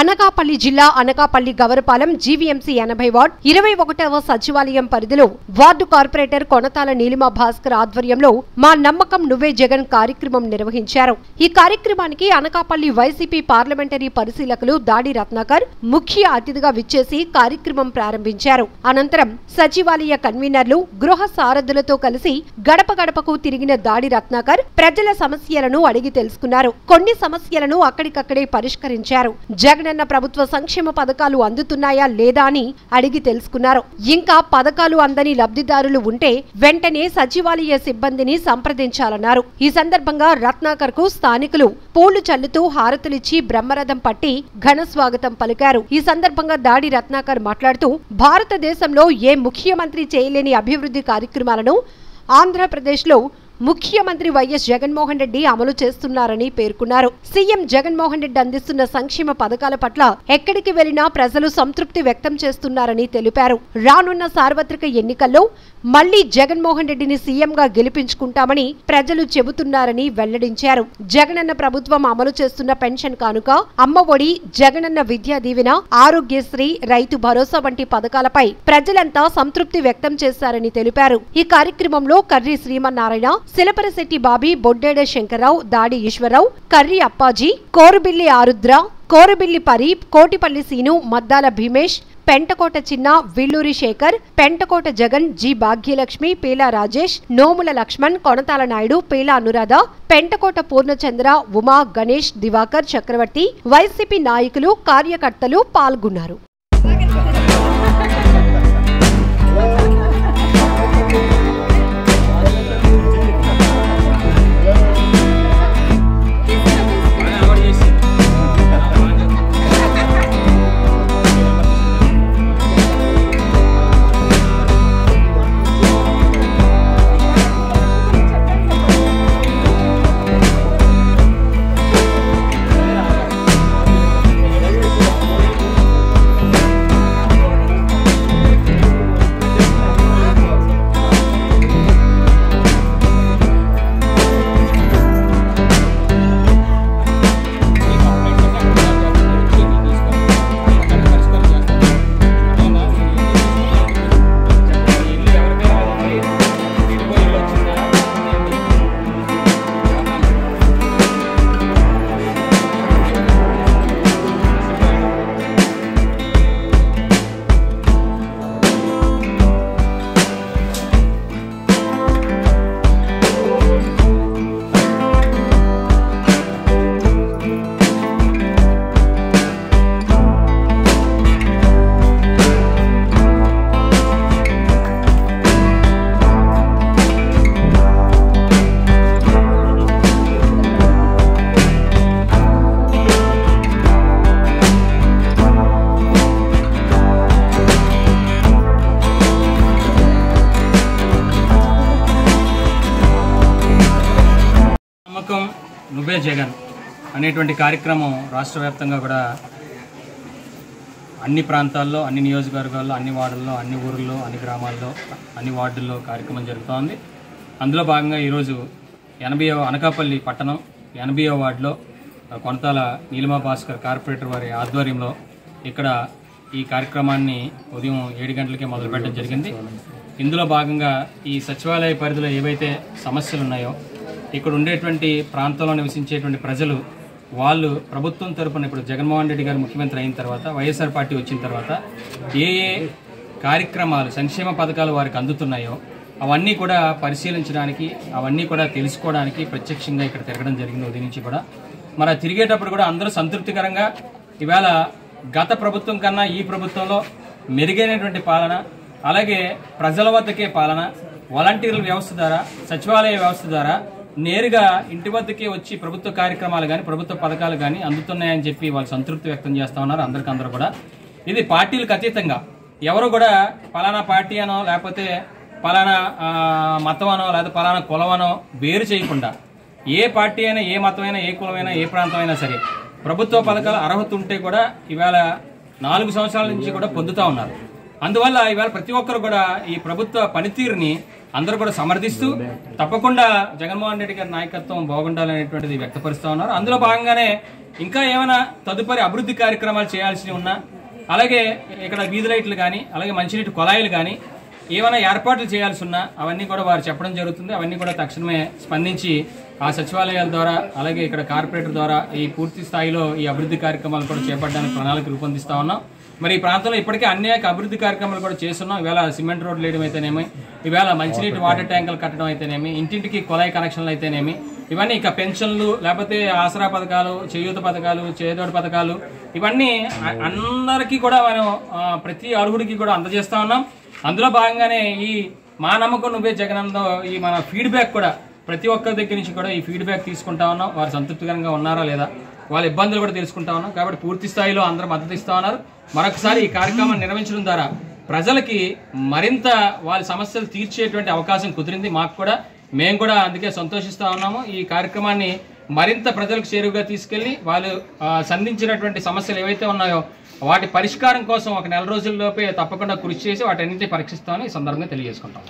అనకాపల్లి జిల్లా అనకాపల్లి గవరపాలెం జీవీఎంసీ ఎనభై వార్డ్ ఇరవై ఒకటవ సచివాలయం పరిధిలో వార్డు కార్పొరేటర్ కొనతాల నీలిమ భాస్కర్ ఆధ్వర్యంలో మా నమ్మకం నువ్వే జగన్ కార్యక్రమం నిర్వహించారు. ఈ కార్యక్రమానికి అనకాపల్లి వైసీపీ పార్లమెంటరీ పరిశీలకులు దాడి రత్నాకర్ ముఖ్య అతిథిగా విచ్చేసి కార్యక్రమం ప్రారంభించారు. అనంతరం సచివాలయ కన్వీనర్లు గృహ సారథులతో కలిసి గడప గడపకు తిరిగిన దాడి రత్నాకర్ ప్రజల సమస్యలను అడిగి తెలుసుకున్నారు. కొన్ని సమస్యలను అక్కడికక్కడే పరిష్కరించారు. జగన్ జగనన్న ప్రభుత్వ సంక్షేమ పథకాలు అందుతున్నాయా లేదా అని అడిగి తెలుసుకున్నారు. ఇంకా పథకాలు అందని లబ్ధిదారులు ఉంటే వెంటనే సచివాలయ సిబ్బందిని సంప్రదించాలన్నారు. ఈ సందర్భంగా రత్నాకర్కు స్థానికులు పూలు చల్లుతూ హారతులిచ్చి బ్రహ్మరథం పట్టి ఘన స్వాగతం పలికారు. ఈ సందర్భంగా దాడి రత్నాకర్ మాట్లాడుతూ భారతదేశంలో ఏ ముఖ్యమంత్రి చేయలేని అభివృద్ధి కార్యక్రమాలను ఆంధ్రప్రదేశ్లో ముఖ్యమంత్రి వైఎస్ జగన్మోహన్ రెడ్డి అమలు చేస్తున్నారని పేర్కొన్నారు. సీఎం జగన్మోహన్ రెడ్డి అందిస్తున్న సంక్షేమ పథకాల పట్ల ఎక్కడికి వెళ్ళినా ప్రజలు సంతృప్తి వ్యక్తం చేస్తున్నారని తెలిపారు. రానున్న సార్వత్రిక ఎన్నికల్లో మళ్ళీ జగన్మోహన్ రెడ్డిని సీఎంగా గెలిపించుకుంటామని ప్రజలు చెబుతున్నారని వెల్లడించారు. జగనన్న ప్రభుత్వం అమలు చేస్తున్న పెన్షన్ కానుక అమ్మ ఒడి జగనన్న విద్యా దీవెన ఆరోగ్యశ్రీ రైతు భరోసా వంటి పథకాలపై ప్రజలంతా సంతృప్తి వ్యక్తం చేశారని తెలిపారు. ఈ కార్యక్రమంలో కర్రీ శ్రీమన్నారాయణ శిలపరశెట్టి బాబీ బొడ్డేడ శంకర్రావు దాడి ఈశ్వరరావు కర్రి అప్పాజీ కోరుబిల్లి ఆరుద్ర కోరుబిల్లి పరీప్ కోటిపల్లి సీను మద్దాల భీమేష్ పెంటకోట చిన్న విల్లూరి శేఖర్ పెంటకోట జగన్ జి భాగ్యలక్ష్మి పీలా రాజేష్ నోముల లక్ష్మణ్ కొనతాల నాయుడు పీలా అనురాధ పెంటకోట పూర్ణచంద్ర ఉమా గణేష్ దివాకర్ చక్రవర్తి వైసీపీ నాయకులు కార్యకర్తలు పాల్గొన్నారు. నువ్వే జగన్ అనేటువంటి కార్యక్రమం రాష్ట్ర వ్యాప్తంగా కూడా అన్ని ప్రాంతాల్లో అన్ని నియోజకవర్గాల్లో అన్ని వార్డుల్లో అన్ని ఊర్లలో అన్ని గ్రామాల్లో అన్ని వార్డుల్లో కార్యక్రమం జరుగుతోంది. అందులో భాగంగా ఈరోజు ఎనభై అనకాపల్లి పట్టణం ఎనభైవ వార్డులో కొనతాల నీలిమా భాస్కర్ కార్పొరేటర్ వారి ఆధ్వర్యంలో ఇక్కడ ఈ కార్యక్రమాన్ని ఉదయం ఏడు గంటలకే మొదలుపెట్టడం జరిగింది. ఇందులో భాగంగా ఈ సచివాలయ పరిధిలో ఏవైతే సమస్యలు ఉన్నాయో ఇక్కడ ఉండేటువంటి ప్రాంతంలో నివసించేటువంటి ప్రజలు వాళ్ళు ప్రభుత్వం తరపున ఇప్పుడు జగన్మోహన్ రెడ్డి గారు ముఖ్యమంత్రి అయిన తర్వాత వైఎస్ఆర్ పార్టీ వచ్చిన తర్వాత ఏ ఏ కార్యక్రమాలు సంక్షేమ పథకాలు వారికి అందుతున్నాయో అవన్నీ కూడా పరిశీలించడానికి అవన్నీ కూడా తెలుసుకోవడానికి ప్రత్యక్షంగా ఇక్కడ తిరగడం జరిగింది ఉదయం నుంచి కూడా. మరి తిరిగేటప్పుడు కూడా అందరూ సంతృప్తికరంగా ఇవాళ గత ప్రభుత్వం కన్నా ఈ ప్రభుత్వంలో మెరుగైనటువంటి పాలన అలాగే ప్రజల వద్దకే పాలన వాలంటీర్ల వ్యవస్థ ద్వారా సచివాలయ వ్యవస్థ ద్వారా నేరుగా ఇంటి వద్దకే వచ్చి ప్రభుత్వ కార్యక్రమాలు కానీ ప్రభుత్వ పథకాలు కానీ అందుతున్నాయని చెప్పి వాళ్ళు సంతృప్తి వ్యక్తం చేస్తూ ఉన్నారు అందరికీ అందరూ కూడా. ఇది పార్టీలకు అతీతంగా. ఎవరు కూడా పలానా పార్టీ అనో లేకపోతే పలానా మతం అనో లేదా పలానా కులం అనో వేరు చేయకుండా ఏ పార్టీ అయినా ఏ మతమైనా ఏ కులమైనా ఏ ప్రాంతమైనా సరే ప్రభుత్వ పథకాలు అర్హత ఉంటే కూడా ఇవాళ నాలుగు సంవత్సరాల నుంచి కూడా పొందుతూ ఉన్నారు. అందువల్ల ఇవాళ ప్రతి ఒక్కరు కూడా ఈ ప్రభుత్వ పనితీరుని అందరూ కూడా సమర్థిస్తూ తప్పకుండా జగన్మోహన్ రెడ్డి గారి నాయకత్వం బాగుండాలనేటువంటిది వ్యక్తపరుస్తూ ఉన్నారు. అందులో భాగంగానే ఇంకా ఏమైనా తదుపరి అభివృద్ధి కార్యక్రమాలు చేయాల్సి ఉన్నా అలాగే ఇక్కడ వీధి లైట్లు కానీ అలాగే మంచినీటి కుళాయిలు కానీ ఏమైనా ఏర్పాట్లు చేయాల్సి ఉన్నా అవన్నీ కూడా వారు చెప్పడం జరుగుతుంది. అవన్నీ కూడా తక్షణమే స్పందించి ఆ సచివాలయాల ద్వారా అలాగే ఇక్కడ కార్పొరేటర్ ద్వారా ఈ పూర్తి స్థాయిలో ఈ అభివృద్ధి కార్యక్రమాలు కూడా చేపట్టడానికి ప్రణాళిక రూపొందిస్తా ఉన్నాం. మరి ఈ ప్రాంతంలో ఇప్పటికే అనేక అభివృద్ధి కార్యక్రమాలు కూడా చేస్తున్నాం. ఇవాళ సిమెంట్ రోడ్లు వేయడం అయితేనేమి ఇవాళ మంచినీటి వాటర్ ట్యాంకులు కట్టడం అయితేనేమి ఇంటింటికి కుళాయి కనెక్షన్లు అయితేనేమి ఇవన్నీ ఇక పెన్షన్లు లేకపోతే ఆసరా పథకాలు చేయూత పథకాలు చేదోడు పథకాలు ఇవన్నీ అందరికీ కూడా మనం ప్రతి అర్హుడికి కూడా అందజేస్తా ఉన్నాం. అందులో భాగంగానే ఈ మా నమ్మకం నువ్వే జగనంలో ఈ మన ఫీడ్బ్యాక్ కూడా ప్రతి ఒక్కరి దగ్గర నుంచి కూడా ఈ ఫీడ్బ్యాక్ తీసుకుంటా ఉన్నాం. వారు సంతృప్తికరంగా ఉన్నారా లేదా వాళ్ళ ఇబ్బందులు కూడా తెలుసుకుంటా ఉన్నాం. కాబట్టి పూర్తి స్థాయిలో అందరూ మద్దతు ఇస్తా ఉన్నారు. మరొకసారి ఈ కార్యక్రమాన్ని నిర్వహించడం ద్వారా ప్రజలకి మరింత వాళ్ళ సమస్యలు తీర్చేటువంటి అవకాశం కుదిరింది. మాకు కూడా మేము కూడా అందుకే సంతోషిస్తా ఉన్నాము. ఈ కార్యక్రమాన్ని మరింత ప్రజలకు చేరువుగా తీసుకెళ్ళి వాళ్ళు సంధించినటువంటి సమస్యలు ఏవైతే ఉన్నాయో వాటి పరిష్కారం కోసం ఒక నెల రోజుల్లోపే తప్పకుండా కృషి చేసి వాటన్నింటినీ పరీక్షిస్తామని ఈ సందర్భంగా తెలియజేసుకుంటాం.